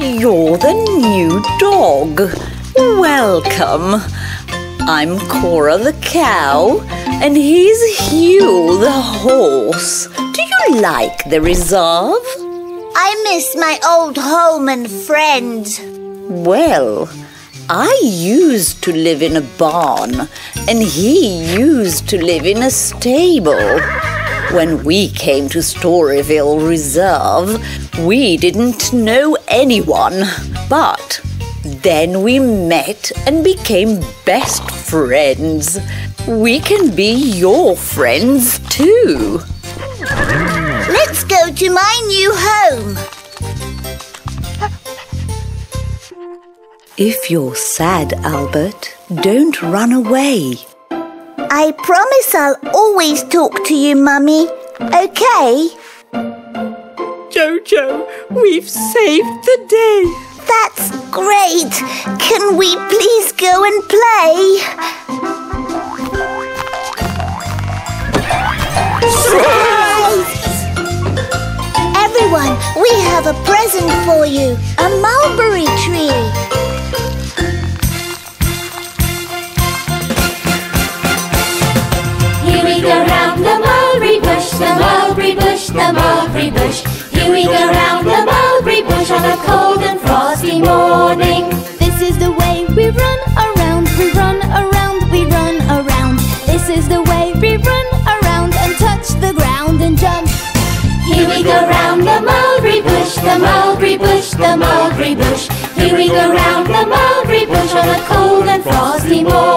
you're the new dog. Welcome. I'm Cora the cow, and he's Hugh the horse. Do you like the reserve? I miss my old home and friends. Well, I used to live in a barn, and he used to live in a stable. When we came to Storyville Reserve, we didn't know anyone, but then we met and became best friends. We can be your friends too. Let's go to my new home. If you're sad, Albert, don't run away. I promise I'll always talk to you, Mummy. Okay? Jojo, we've saved the day. That's great. Can we please go and play? Everyone, we have a present for you. A mulberry tree. Mulberry bush. Here we go round the mulberry bush on a cold and frosty morning. This is the way we run around, we run around, we run around. This is the way we run around and touch the ground and jump. Here we go round the mulberry bush, the mulberry bush, the mulberry bush. Here we go round the mulberry bush on a cold and frosty morning.